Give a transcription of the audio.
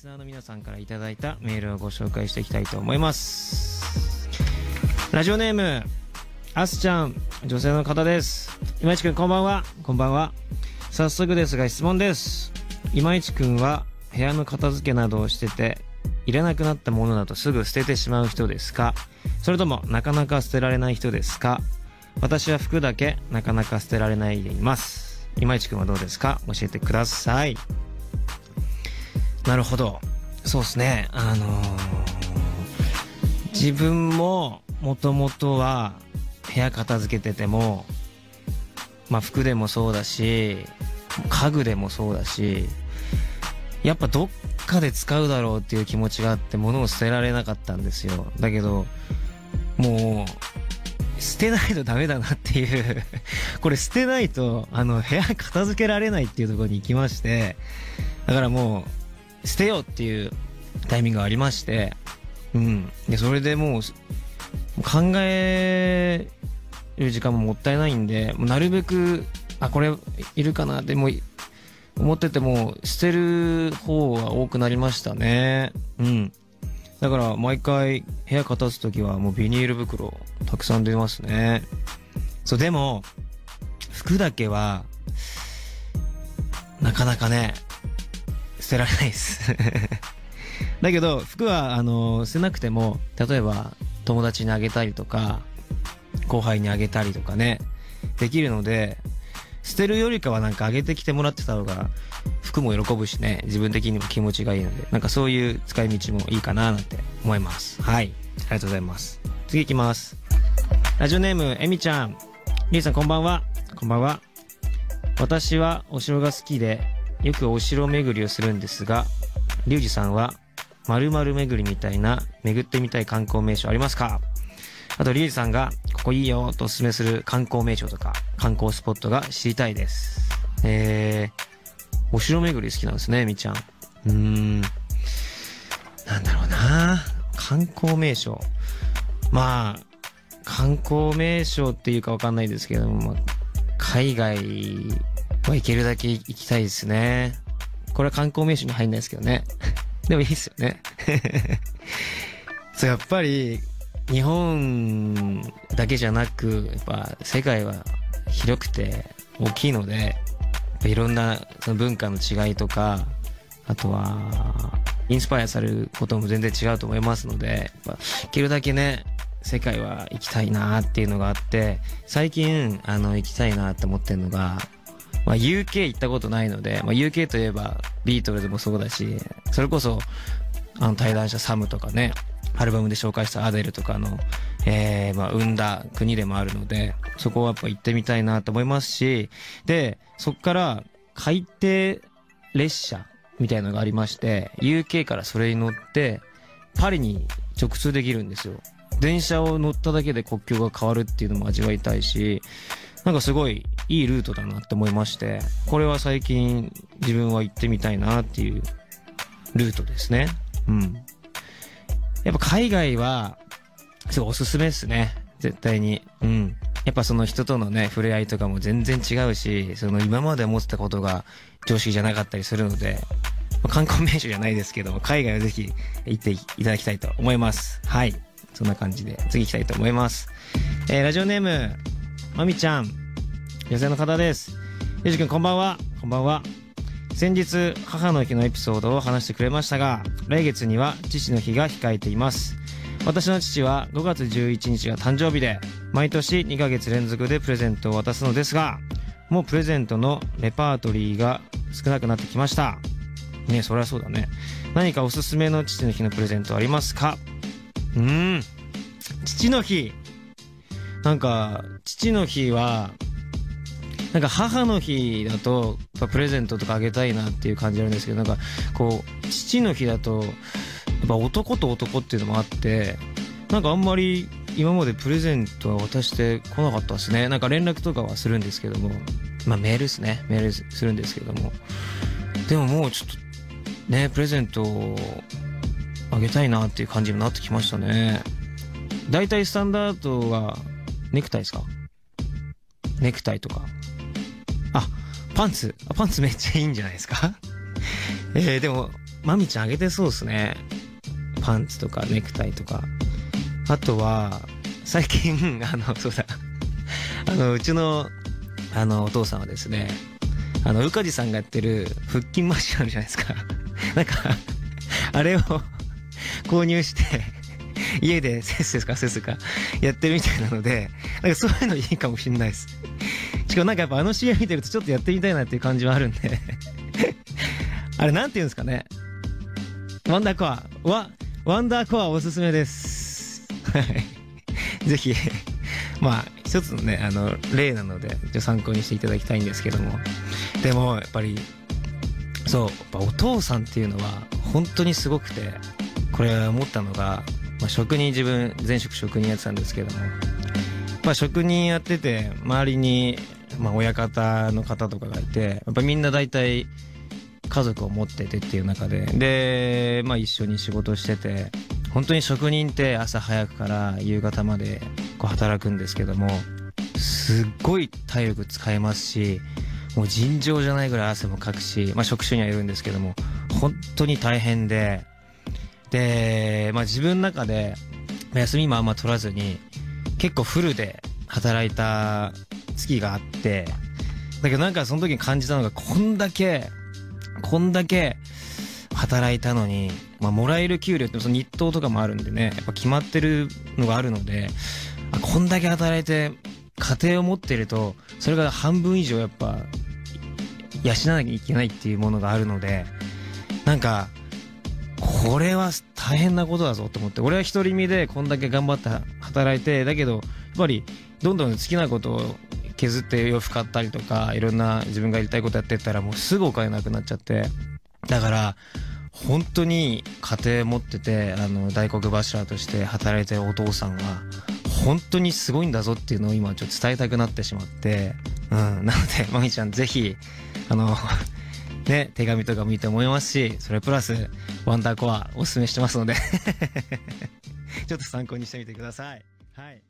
スナーの皆さんからいただいたメールをご紹介していきたいと思います。ラジオネームあすちゃん女性の方です。今市くんこんばんは。こんばんは。早速ですが質問です。今市くんは部屋の片付けなどをしてていらなくなったものだとすぐ捨ててしまう人ですか？それともなかなか捨てられない人ですか？私は服だけなかなか捨てられないでいます。今市くんはどうですか？教えてくださいなるほど。そうですね。あのー自分ももともとは部屋片付けててもまあ服でもそうだし家具でもそうだしやっぱどっかで使うだろうっていう気持ちがあって物を捨てられなかったんですよ。だけどもう捨てないとダメだなっていう。これ捨てないとあの部屋片付けられないっていうところに行きましてだからもう捨てようっていうタイミングがありましてうん。でそれでもう考える時間ももったいないんでなるべくあこれいるかなでも思ってても捨てる方が多くなりましたね。うん。だから毎回部屋片す時はもうビニール袋たくさん出ますね。そうでも服だけはなかなかね捨てられないです。だけど服はあの捨てなくても例えば友達にあげたりとか後輩にあげたりとかねできるので捨てるよりかはなんかあげてきてもらってた方が服も喜ぶしね自分的にも気持ちがいいのでなんかそういう使い道もいいかななんて思います。はい。ありがとうございます。次行きます。ラジオネームえみちゃん。りーさんこんばんは。こんばんは。私はお城が好きでよくお城巡りをするんですがリュウジさんは〇〇巡りみたいな巡ってみたい観光名所ありますか？あとリュウジさんがここいいよとおすすめする観光名所とか観光スポットが知りたいです。えー、お城巡り好きなんですねみちゃん。うーん。なんだろうな。観光名所。まあ観光名所っていうかわかんないですけども、海外は行けるだけ行きたいですね。これは観光名所に入んないですけどね。でもいいっすよね。そう、やっぱり、日本だけじゃなく、やっぱ世界は広くて大きいので、いろんなその文化の違いとか、あとは、インスパイアされることも全然違うと思いますので、やっぱ、いけるだけね、世界は行きたいなっていうのがあって、最近、あの、行きたいなって思ってるのが、まあ、UK 行ったことないので、まあ、UK といえばビートルズもそうだし、それこそ、あの、対談したサムとかね、アルバムで紹介したアデルとかの、えー、まあ、生んだ国でもあるので、そこはやっぱ行ってみたいなと思いますし、で、そっから海底列車みたいのがありまして、UK からそれに乗って、パリに直通できるんですよ。電車を乗っただけで国境が変わるっていうのも味わいたいし、なんかすごいいいルートだなって思いまして、これは最近自分は行ってみたいなっていうルートですね。うん。やっぱ海外は、すごいおすすめですね。絶対に。うん。やっぱその人とのね、触れ合いとかも全然違うし、その今まで思ってたことが常識じゃなかったりするので、観光名所じゃないですけども、海外はぜひ行っていただきたいと思います。はい。そんな感じで次行きたいと思います。えー、ラジオネーム、まみちゃん。女性の方です。ゆうじくんこんばんは。こんばんは。先日、母の日のエピソードを話してくれましたが、来月には父の日が控えています。私の父は5月11日が誕生日で、毎年2ヶ月連続でプレゼントを渡すのですが、もうプレゼントのレパートリーが少なくなってきました。ねそりゃそうだね。何かおすすめの父の日のプレゼントありますか？うーん。父の日。なんか、父の日は、なんか母の日だと、プレゼントとかあげたいなっていう感じなんですけど、なんか、こう、父の日だと、やっぱ男と男っていうのもあって、なんかあんまり今までプレゼントは渡してこなかったですね。なんか連絡とかはするんですけども、まあメールですね。メールするんですけども。でももうちょっと、ね、プレゼントをあげたいなっていう感じになってきましたね。大体スタンダードはネクタイですか？ネクタイとか。あ、パンツ。パンツめっちゃいいんじゃないですか？えー、でも、まみちゃんあげてそうですね。パンツとかネクタイとか。あとは、最近、あの、そうだ。あの、うちの、あの、お父さんはですね、あの、宇梶さんがやってる腹筋マッシンあるじゃないですか。なんか、あれを購入して、家で せっせかせっせかやってるみたいなので、なんかそういうのいいかもしんないです。しかもなんかやっぱあの CM 見てるとちょっとやってみたいなっていう感じはあるんで あれなんて言うんですかね。ワンダーコア。ワ、ワンダーコアおすすめです。はい。ぜひまあ、一つのね、あの、例なので、参考にしていただきたいんですけども。でも、やっぱり、そう、やっぱお父さんっていうのは、本当にすごくて、これ思ったのが、まあ、職人自分前職職人やってたんですけども、まあ、職人やってて周りに、まあ、親方の方とかがいてやっぱみんな大体家族を持っててっていう中で。で、まあ、一緒に仕事してて本当に職人って朝早くから夕方までこう働くんですけどもすっごい体力使えますしもう尋常じゃないぐらい汗もかくし、まあ、職種にはいるんですけども本当に大変でで、まあ自分の中で、休みもあんま取らずに、結構フルで働いた月があって、だけどなんかその時に感じたのが、こんだけ、こんだけ働いたのに、まあもらえる給料ってその日当とかもあるんでね、やっぱ決まってるのがあるので、こんだけ働いて家庭を持ってると、それが半分以上やっぱ、養わなきゃいけないっていうものがあるので、なんか、これは大変なことだぞと思って俺は独り身でこんだけ頑張って働いてだけどやっぱりどんどん好きなことを削って洋服買ったりとかいろんな自分がやりたいことやってったらもうすぐお金なくなっちゃって。だから本当に家庭持っててあの大黒柱として働いてるお父さんは本当にすごいんだぞっていうのを今ちょっと伝えたくなってしまってうん。なのでまみちゃんぜひあのね、手紙とかもいいと思いますし、それプラス、ワンダーコアおすすめしてますので ちょっと参考にしてみてください。はい。